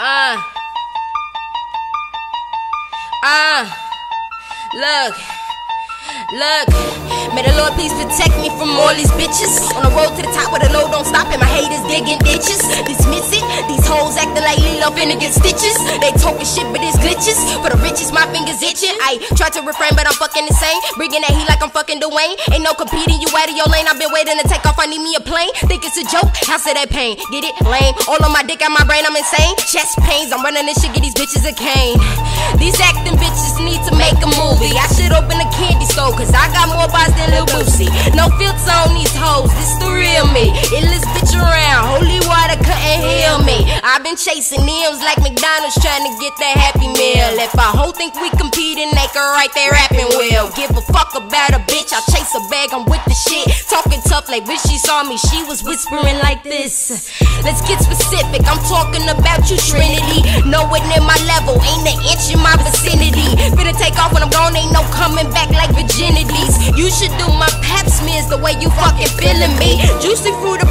Uh. Uh. Look. Look. May the Lord please protect me from all these bitches. On the road to the top where the load don't stop and my haters digging ditches. Finna get stitches. They talking shit, but it's glitches. For the riches, my fingers itching. I try to refrain, but I'm fucking insane. Bringing that heat like I'm fucking Dwayne. Ain't no competing, you out of your lane. I've been waiting to take off. I need me a plane. Think it's a joke? How say that pain? Get it? Lame. All on my dick out my brain, I'm insane. Chest pains, I'm running this shit, get these bitches a cane. These acting bitches need to make a movie. I should open a candy store, cause I got more bars than Lil Boosie. No filter on these hoes, this the real me. Illest bitch around, holy couldn't heal me. I've been chasing M's like McDonald's trying to get that happy meal. If a hoe think we competing, they can write their rapping well. Give a fuck about a bitch, I chase a bag, I'm with the shit. Talking tough like when she saw me, she was whispering like this. Let's get specific, I'm talking about you, Trinity. No it in my level, ain't an inch in my vicinity. Finna take off when I'm gone, ain't no coming back like virginities. You should do my pap smears the way you fucking feeling me. Juicy fruit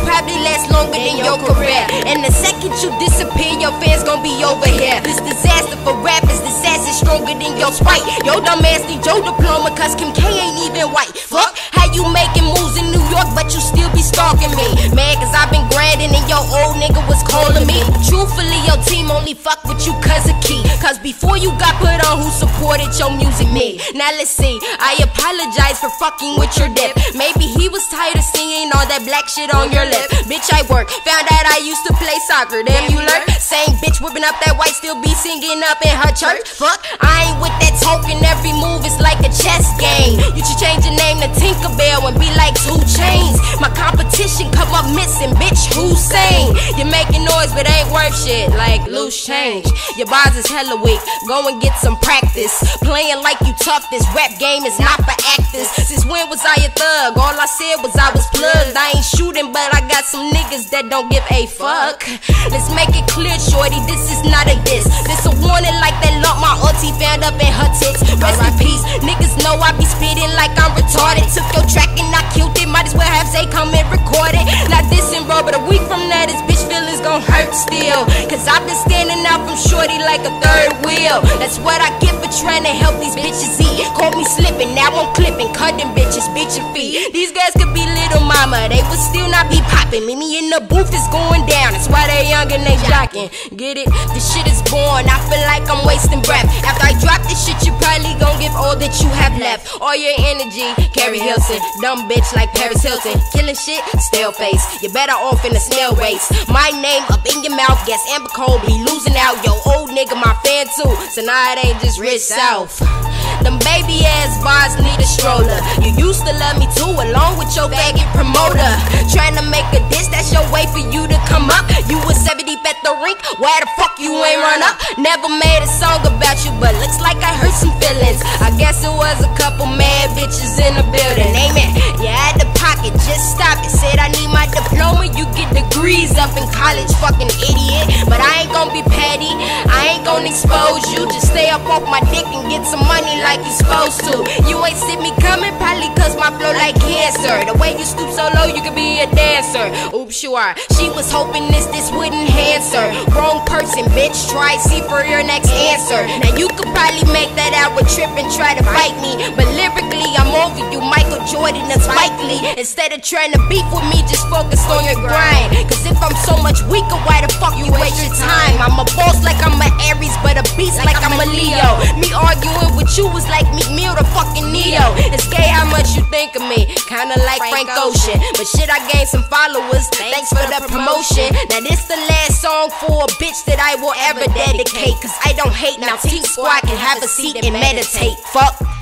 the second you disappear, your fans gon' be over here. This disaster for rappers, this is stronger than your sprite. Yo, dumb ass need your diploma, cause Kim K ain't even white. Fuck, how you making moves in New York, but you still be stalking me. Mad cause I've been grinding and your old nigga was calling me. Truthfully, your team only fuck with you cause before you got put on, who supported your music? Me. Now let's see, I apologize for fucking with your dip. Maybe he was tired of seeing all that black shit on your lip. Bitch, I work. Found out I used to play soccer. Damn, you learn. Same bitch whipping up that white, still be singing up in her church. Fuck, I ain't with that token. Every move is like a chess game. You should change your name to Tinkerbell and be like two chains. Come up missing, bitch. Hussein. You're making noise, but ain't worth shit. Like loose change. Your bars is hella weak. Go and get some practice. Playing like you tough. This rap game is not for actors. Since when was I a thug? All I said was I was plugged. I ain't shooting, but I got some niggas that don't give a fuck. Let's make it clear, shorty. This is not a diss. This a warning like that lump my auntie found up in her tits. Rest in peace. Well come and record it. Not dissing, bro, but a week from now, this bitch feelings gon' hurt still. Cause I've been standing out from shorty like a third wheel. That's what I get for trying to help these bitches eat. Caught me slipping, now I'm clipping, cutting bitches, bitching feet. These guys could be little mama, they would still not be popping. Me, me in the booth is going down. That's why they young and they jocking. Get it? This shit is born. I feel like I'm wasting breath. After I drop this shit, you probably gon' give all that you have left. All your energy, Keri Hilson. Dumb bitch like Paris Hilton. Killing shit, stale face. You're better off in a snail race. My name up in your mouth, guess Amber Cole be losing out. Yo, old nigga, my fan too. So now it ain't just rich south. Them baby ass bars need a stroller. You used to love me too, along with your faggot promoter. Trying to make a diss, that's your way for you to come up. You was 70 at the rink, why the fuck you ain't run up? Never made a song about you, but looks like I hurt some feelings. I guess it was a couple mad bitches in the building. Amen. You had the pocket, just stop it. Said I need my diploma, you get degrees up in college, fucking idiot. But I ain't gonna be petty, I ain't gonna expose you. Just stay up off my dick and get some money like you supposed to. You ain't see me coming, probably cause my flow like The way you stoop so low, you could be a dancer. Oops, you are. She was hoping this, this wouldn't answer. Wrong person, bitch. Try see for your next answer. Now you could probably make that out with trip and try to fight me. But lyrically, I'm over you, Michael Jordan and Spike Lee. Instead of trying to beef with me, just focus on your grind. Cause if I'm so much weaker, why the fuck you waste your time? I'm a boss like I'm a Aries, but a beast like I'm a Leo. Me arguing with you was like Meek Mill the fucking Neo. It's gay how much you think of me, kinda like Frank Ocean. But shit, I gained some followers. Thanks for the promotion. Now this the last song for a bitch that I will ever dedicate. Cause I don't hate now. Team Squad can have a seat and meditate. Fuck.